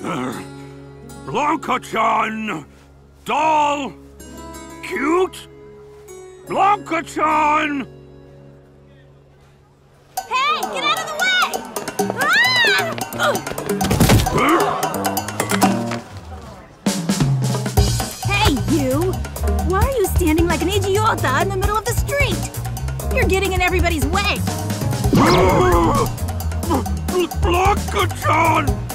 Blanka-chan! Doll! Cute? Blanka-chan! Hey, get out of the way! Ah! Hey, you! Why are you standing like an idiota in the middle of the street? You're getting in everybody's way! Blanka-chan!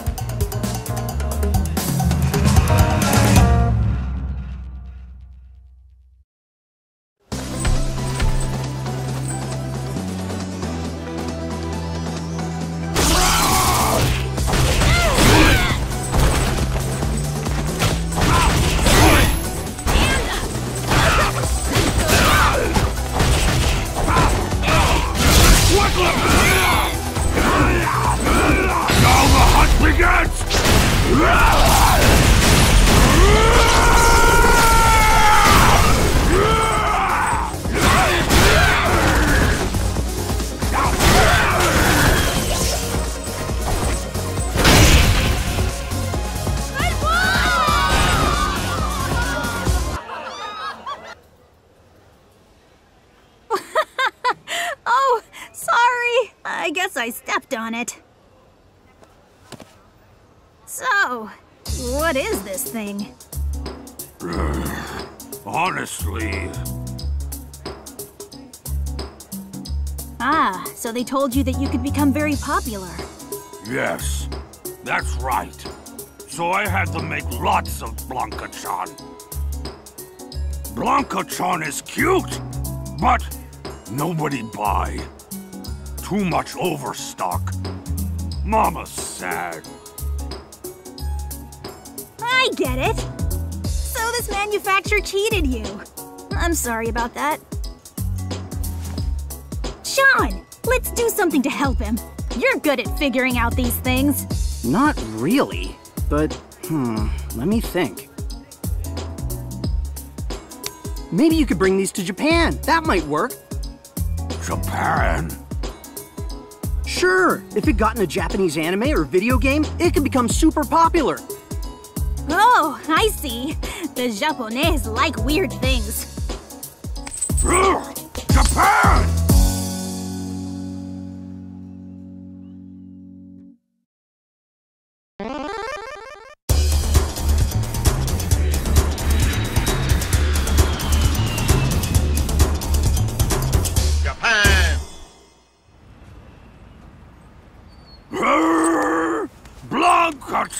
I guess I stepped on it. So, what is this thing? Honestly, Ah, so they told you that you could become very popular. yes, that's right. So I had to make lots of Blanka-chan. Blanka-chan is cute, but nobody buy. Too much overstock. Mama's sad. I get it. So this manufacturer cheated you. I'm sorry about that. Sean, let's do something to help him. You're good at figuring out these things. Not really, but hmm, let me think. Maybe you could bring these to Japan. That might work. Japan? Sure, if it got in a Japanese anime or video game, it could become super popular. Oh, I see. The Japanese like weird things.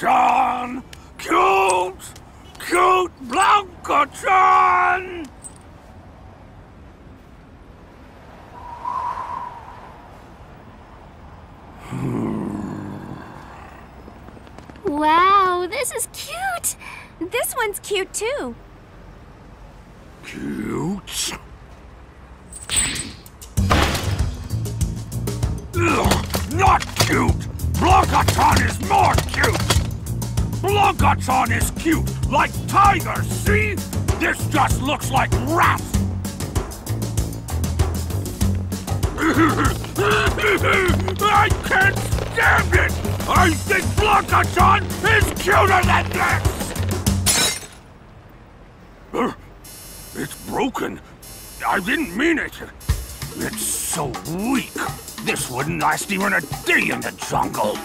Blanka-chan! Cute! Cute Blanka-chan! Wow, this is cute. This one's cute too. Cute? Ugh, not cute! Blanka-chan is more cute! Blanka-chan is cute, like tigers, see? This just looks like rats! I can't stand it! I think Blanka-chan is cuter than this! It's broken. I didn't mean it. It's so weak. This wouldn't last even a day in the jungle.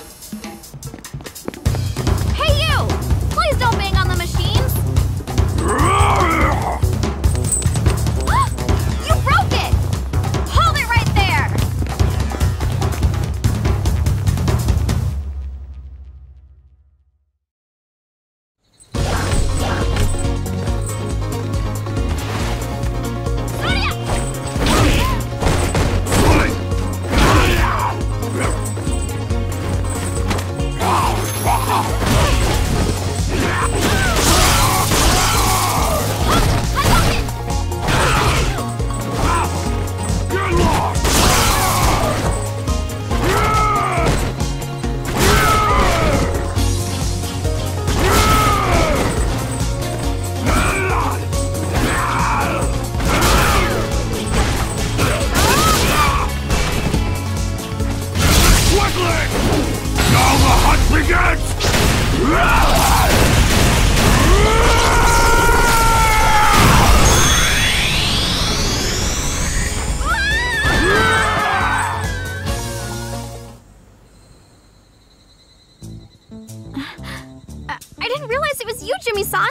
Didn't realize it was you, Jimmy-san.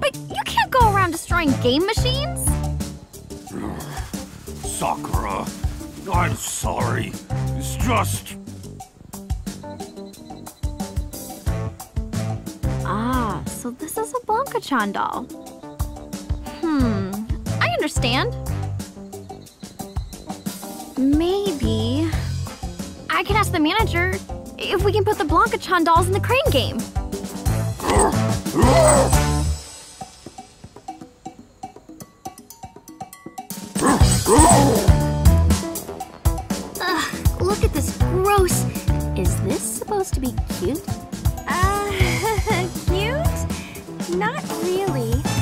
But you can't go around destroying game machines. Sakura, I'm sorry. It's just. Ah, so this is a Blanka-chan doll. Hmm, I understand. Maybe I can ask the manager if we can put the Blanka-chan dolls in the crane game. Look at this gross. Is this supposed to be cute? Uh, cute? Not really.